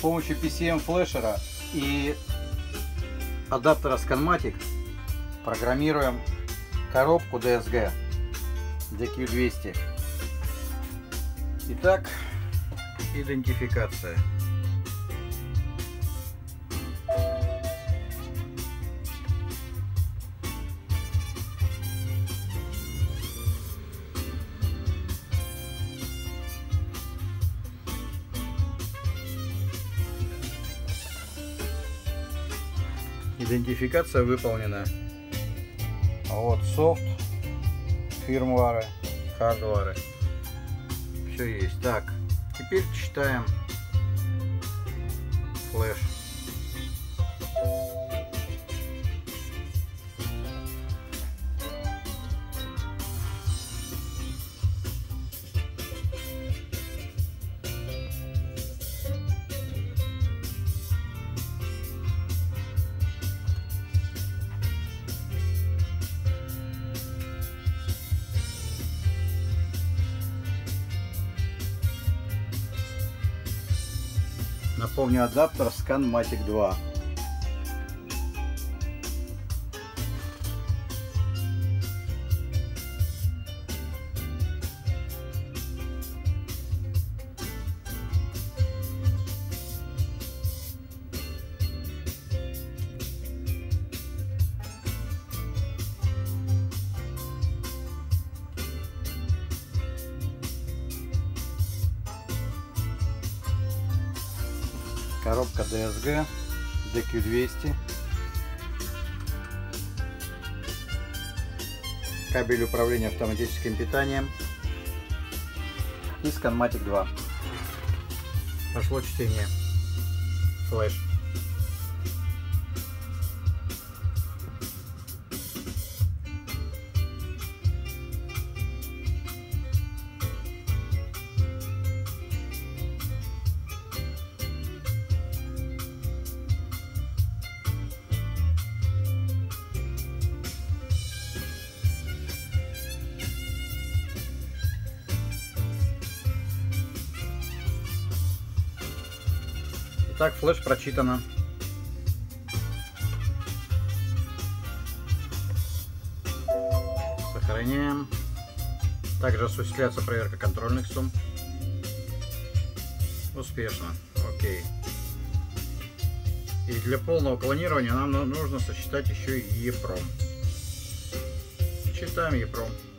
Помощью PCM флешера и адаптера Scanmatic программируем коробку DSG DQ200. Итак, идентификация. Идентификация выполнена. Вот софт, фирмвары, хардвары. Все есть. Так, теперь читаем флеш. Напомню, адаптер ScanMatic 2. Коробка DSG DQ200 кабель управления автоматическим питанием. И Scanmatic 2 пошло чтение. Флеш Так, флеш прочитано. Сохраняем. Также осуществляется проверка контрольных сумм. Успешно. Окей. И для полного клонирования нам нужно сосчитать еще и EEPROM. Читаем EEPROM.